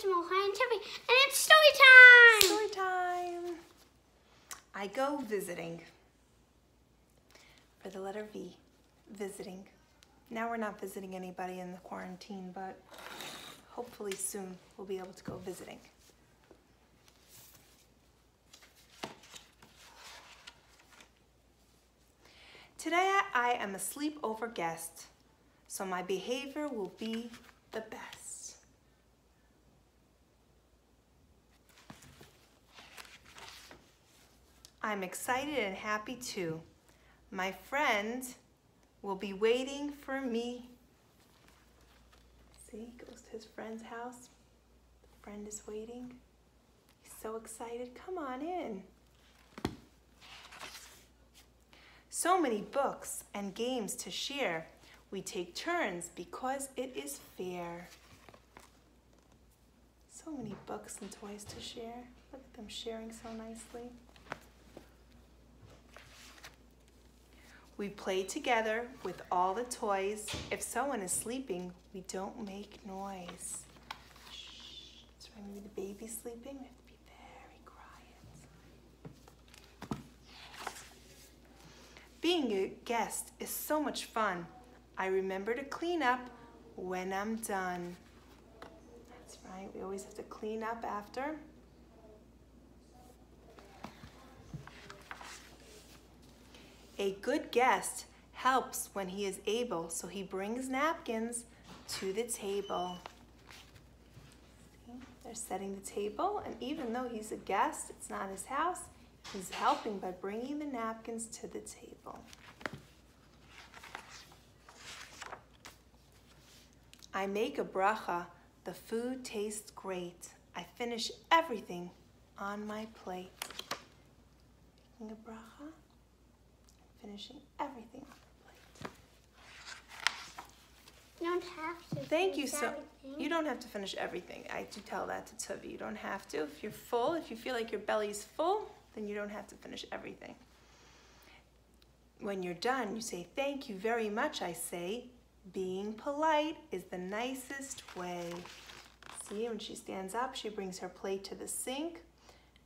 Mohai and and it's story time! Story time. I go visiting. For the letter V, visiting. Now we're not visiting anybody in the quarantine, but hopefully soon we'll be able to go visiting. Today I am a sleepover guest, so my behavior will be the best. I'm excited and happy too. My friend will be waiting for me. See, he goes to his friend's house. The friend is waiting. He's so excited. Come on in. So many books and games to share. We take turns because it is fair. So many books and toys to share. Look at them sharing so nicely. We play together with all the toys. If someone is sleeping, we don't make noise. Shh. Right, maybe the baby's sleeping. We have to be very quiet. Being a guest is so much fun. I remember to clean up when I'm done. That's right, we always have to clean up after. A good guest helps when he is able, so he brings napkins to the table. They're setting the table, and even though he's a guest, it's not his house, he's helping by bringing the napkins to the table. I make a bracha, the food tastes great. I finish everything on my plate. Making a bracha finishing everything on the plate. You don't have to. Thank you so. everything. You don't have to finish everything. I do tell that to Tuvi. You don't have to. If you're full, if you feel like your belly's full, then you don't have to finish everything. When you're done, you say, Thank you very much, I say. Being polite is the nicest way. See, when she stands up, she brings her plate to the sink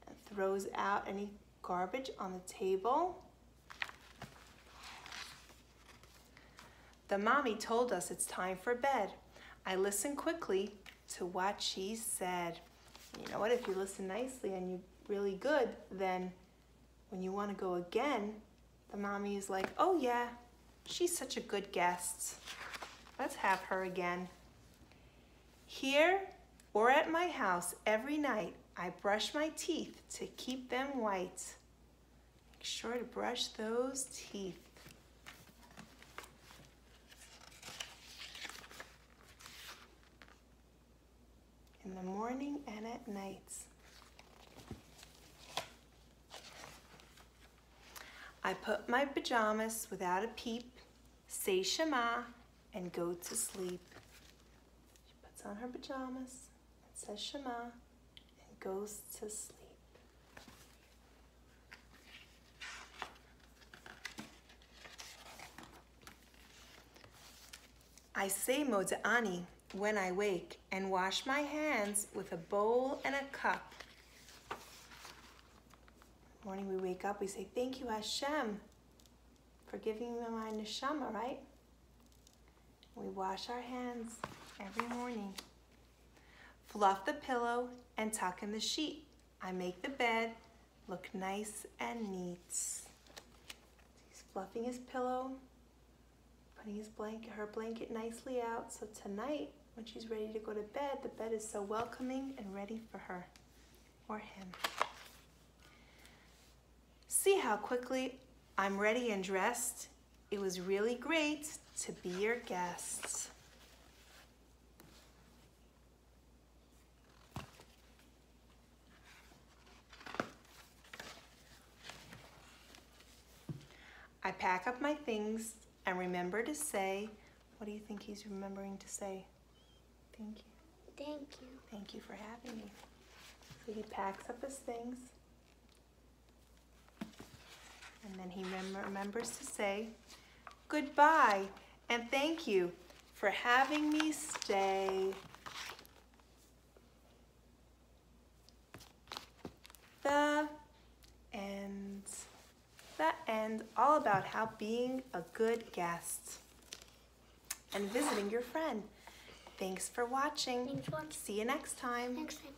and throws out any garbage on the table. The mommy told us it's time for bed. I listened quickly to what she said. You know what? If you listen nicely and you're really good, then when you want to go again, the mommy is like, oh yeah, she's such a good guest. Let's have her again. Here or at my house every night, I brush my teeth to keep them white. Make sure to brush those teeth. in the morning and at night. I put my pajamas without a peep, say Shema, and go to sleep. She puts on her pajamas and says Shema and goes to sleep. I say Moda'ani when I wake and wash my hands with a bowl and a cup. Morning we wake up, we say, Thank you, Hashem, for giving me my neshama, right? We wash our hands every morning. Fluff the pillow and tuck in the sheet. I make the bed look nice and neat. He's fluffing his pillow, putting his blanket, her blanket nicely out. So tonight, when she's ready to go to bed, the bed is so welcoming and ready for her or him. See how quickly I'm ready and dressed? It was really great to be your guest. I pack up my things and remember to say, what do you think he's remembering to say? Thank you. Thank you. Thank you for having me. So he packs up his things. And then he mem- remembers to say goodbye and thank you for having me stay. All about how being a good guest and visiting your friend. Thanks for watching. Thanks for watching. See you next time. Next time.